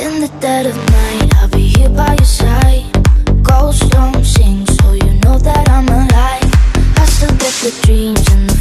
In the dead of night, I'll be here by your side. Ghosts don't sing, so you know that I'm alive. I still get the dreams and the